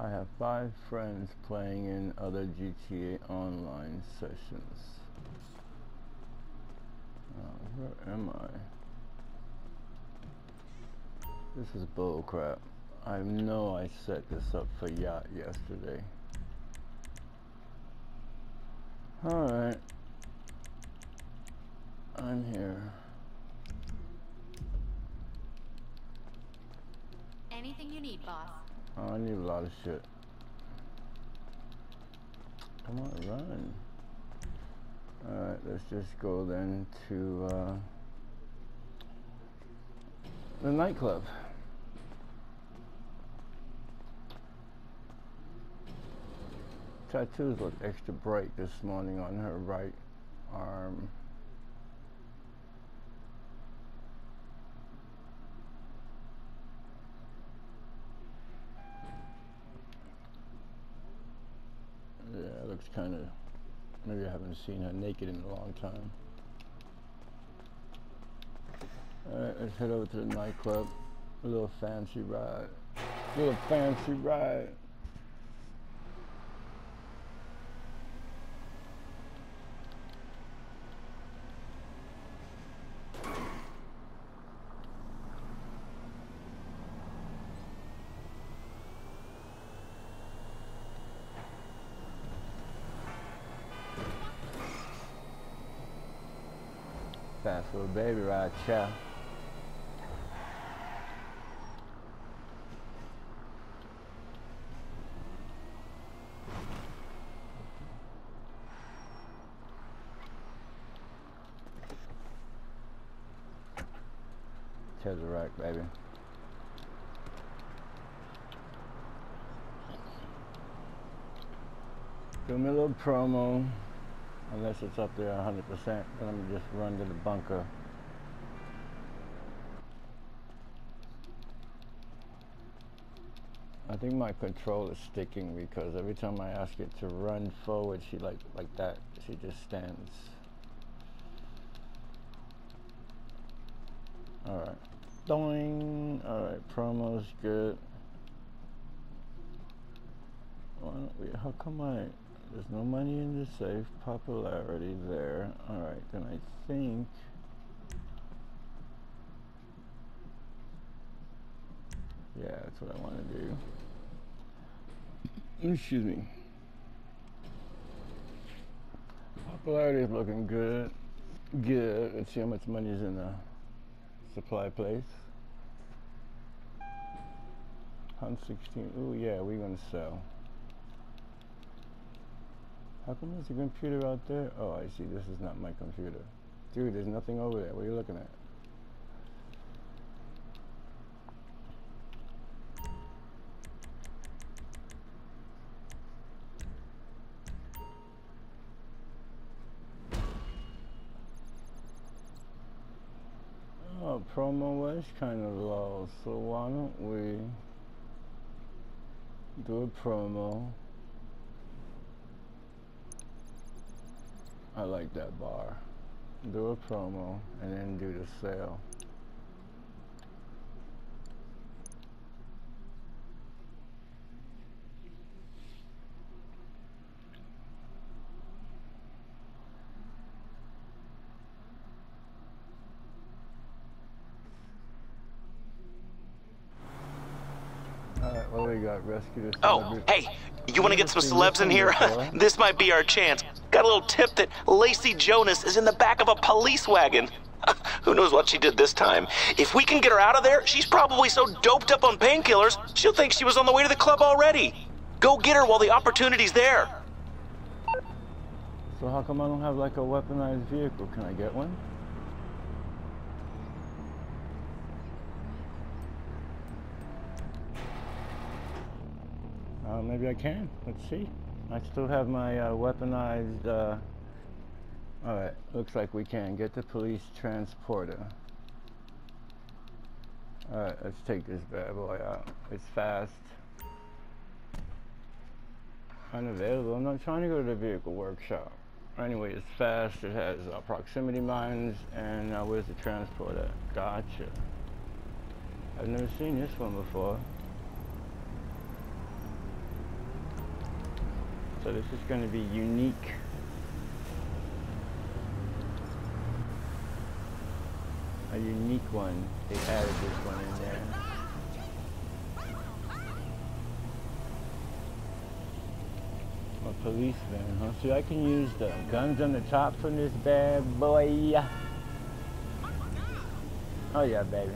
I have five friends playing in other GTA Online sessions. Uh, where am I? This is bullcrap. I know I set this up for Yacht yesterday. Alright. I'm here. Anything you need, boss. Oh, I need a lot of shit. Come on, run. Alright, let's just go then to uh, the nightclub. Tattoos look extra bright this morning on her right arm. Yeah, it looks kind of. Maybe I haven't seen her naked in a long time. Alright, let's head over to the nightclub. A little fancy ride. A little fancy ride. Fast little baby ride, chow. Tesseract, baby. Do me a little promo, unless it's up there 100%. Then I'm just run to the bunker. I think my control is sticking because every time I ask it to run forward, she like like that. She just stands. All right. Doing. All right. Promo's good. Why don't we? How come I? There's no money in the safe. Popularity there. All right. Then I think. Yeah, that's what I want to do. Excuse me. Popularity is looking good. Good. Let's see how much money is in the supply place. 116. Ooh, yeah, we're gonna sell. How come there's a computer out there? Oh, I see. This is not my computer. Dude, there's nothing over there. What are you looking at? Oh, promo was kind of low, so why don't we do a promo? I like that bar. Do a promo and then do the sale. Alright, what do we got? Rescue Oh, hey, you want to get some celebs in here? this might be our chance. Got a little tip that Lacey Jonas is in the back of a police wagon. Who knows what she did this time? If we can get her out of there, she's probably so doped up on painkillers, she'll think she was on the way to the club already. Go get her while the opportunity's there. So how come I don't have like a weaponized vehicle? Can I get one? Uh, maybe I can. Let's see. I still have my uh, weaponized. Uh... All right. Looks like we can get the police transporter. All right. Let's take this bad boy out. It's fast. Unavailable. I'm not trying to go to the vehicle workshop. Anyway, it's fast. It has uh, proximity mines. And uh, where's the transporter? Gotcha. I've never seen this one before. So this is going to be unique. A unique one. They added this one in there. A police van, huh? See, I can use the guns on the top from this bad boy. Oh yeah, baby.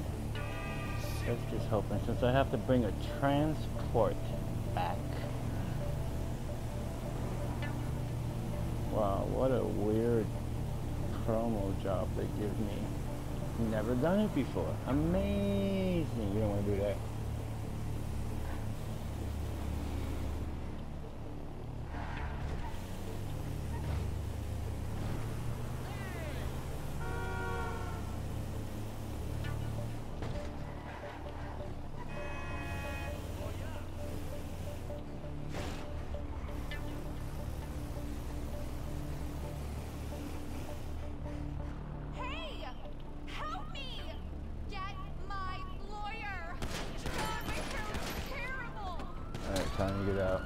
Let's just hoping since I have to bring a transport back. Wow, what a weird promo job they give me. Never done it before. Amazing. You don't want to do that. Get out.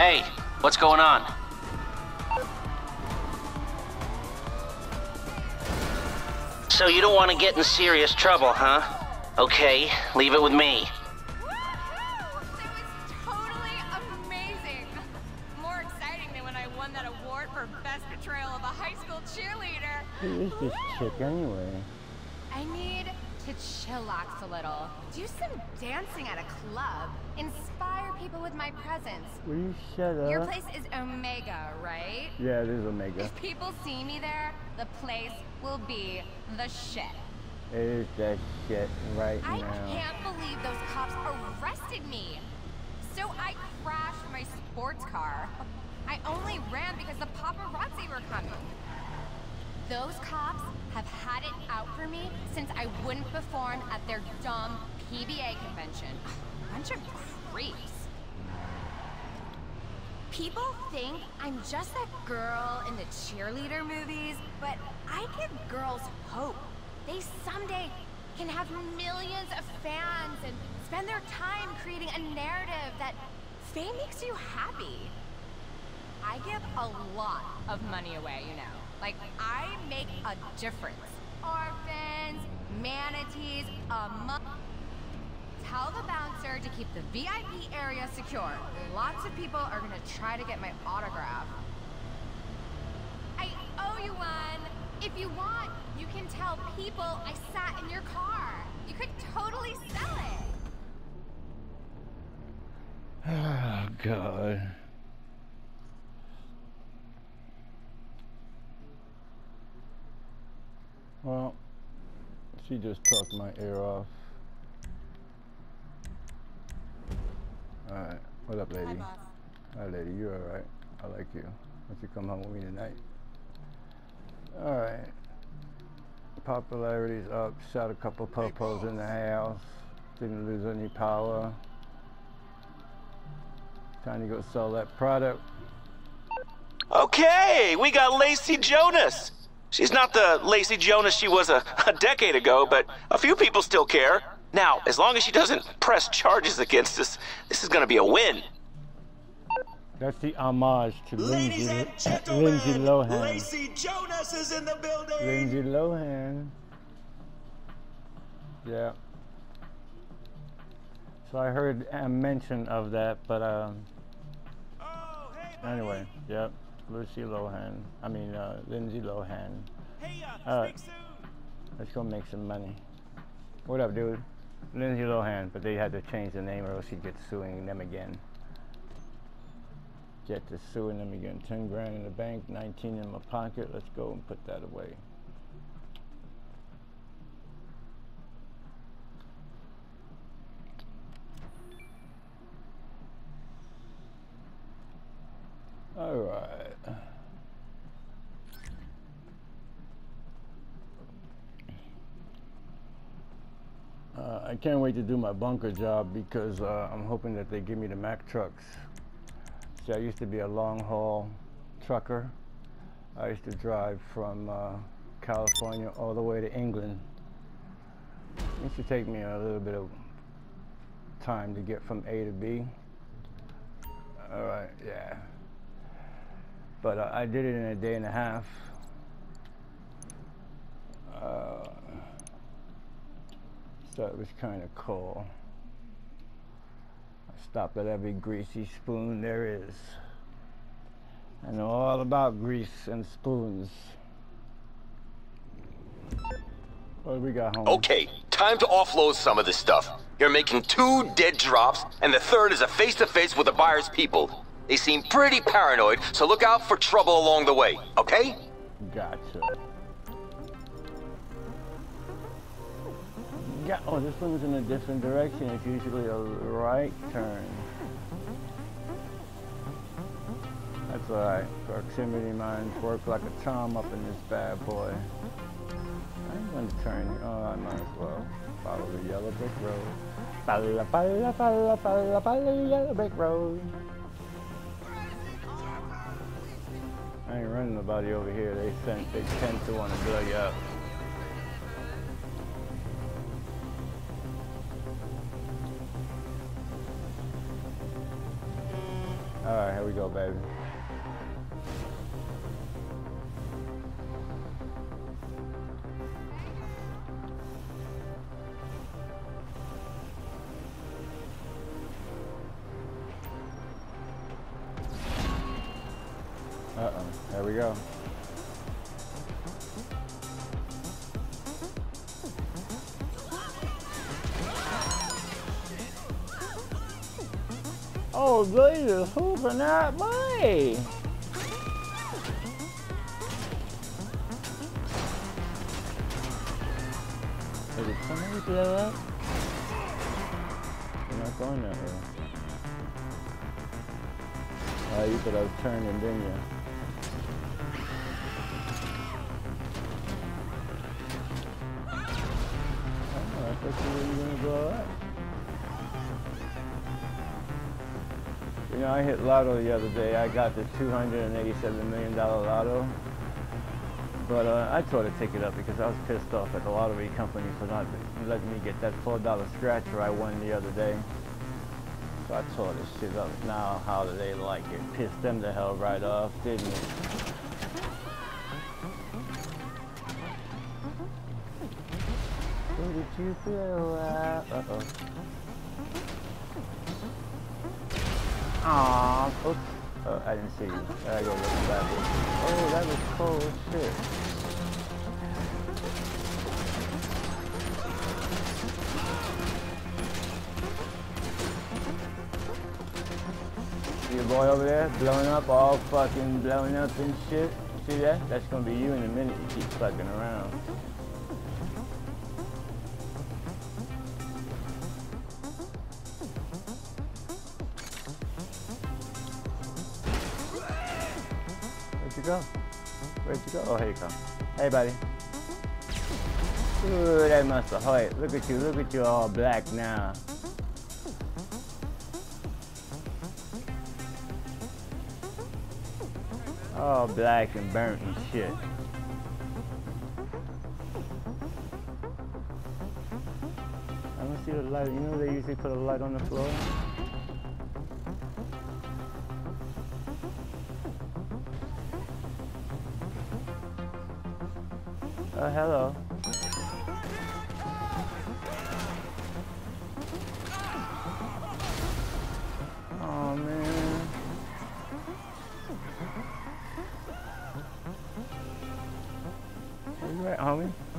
Hey, what's going on? So you don't want to get in serious trouble, huh? Okay, leave it with me. Woohoo! That was totally amazing. More exciting than when I won that award for best portrayal of a high school cheerleader. Who is this chick anyway? Chillax a little. Do some dancing at a club. Inspire people with my presence. Will you shut up? Your place is Omega, right? Yeah, it is Omega. If people see me there, the place will be the shit. It is that shit right I now. I can't believe those cops arrested me. So I crashed my sports car. I only ran because the paparazzi were coming. Those cops have had it out for me since I wouldn't perform at their dumb PBA convention. Bunch of creeps. People think I'm just that girl in the cheerleader movies, but I give girls hope. They someday can have millions of fans and spend their time creating a narrative that fame makes you happy. I give a lot of money away, you know. Like, I make a difference. Orphans, manatees, a. Tell the bouncer to keep the VIP area secure. Lots of people are gonna try to get my autograph. I owe you one. If you want, you can tell people I sat in your car. You could totally sell it. Oh god. Well, she just talked my ear off. Alright, what up lady? Hi lady, you alright? I like you. Why don't you come home with me tonight? Alright. Popularity's up. Shot a couple popos in the house. Didn't lose any power. Time to go sell that product. Okay, we got Lacey Jonas. She's not the Lacey Jonas she was a, a decade ago, but a few people still care. Now, as long as she doesn't press charges against us, this is gonna be a win. That's the homage to Ladies Lindsay, and Lindsay Lohan. Lacey Jonas is in the building. Lindsay Lohan. Yeah. So I heard a mention of that, but um, Oh, hey, anyway, yep. Lucy Lohan. I mean, uh, Lindsay Lohan. Hey, uh, Uh. Let's go make some money. What up, dude? Lindsay Lohan, but they had to change the name or else she'd get suing them again. Get to suing them again. 10 grand in the bank, 19 in my pocket. Let's go and put that away. All right. I can't wait to do my bunker job because uh, I'm hoping that they give me the Mack trucks. See, I used to be a long haul trucker. I used to drive from uh, California all the way to England. It used to take me a little bit of time to get from A to B. All right, yeah. But uh, I did it in a day and a half. Uh, so it was kind of cool. I stopped at every greasy spoon there is. I know all about grease and spoons. What do we got home? Okay, time to offload some of this stuff. You're making two dead drops, and the third is a face-to-face with the buyer's people. They seem pretty paranoid, so look out for trouble along the way, okay? Gotcha. Yeah, oh, this one's in a different direction. It's usually a right turn. That's alright. Proximity mines work like a charm up in this bad boy. I'm going to turn. Oh, I might as well follow the yellow brick road. Follow, follow, follow, follow, follow the yellow brick road. I ain't running nobody over here. They sent, they tend to want to blow you up. There we go. Oh, they just hooping that way. Did it somebody blow up? You're not going that way. Oh, you could have turned and didn't you? Oh, I thought you were gonna blow up. You know, I hit lotto the other day. I got the $287 million lotto. But uh, I tore the ticket up because I was pissed off at the lottery company for not letting me get that $4 scratcher I won the other day. So I tore this shit up. Now, how do they like it? Pissed them the hell right off, didn't it? Who did you blow up? Uh-oh. Aw, oops. Oh, I didn't see you. I go looking backwards. Oh, that was oh, cool as shit. Your boy over there blowing up, all fucking blowing up and shit? See that? That's gonna be you in a minute. You keep fucking around. Buddy. Ooh, that. Oh, wait, look at you. Look at you all black now. All black and burnt and shit. I don't see the light. You know they usually put a light on the floor? Oh, hello. Oh, man. Where you at, homie?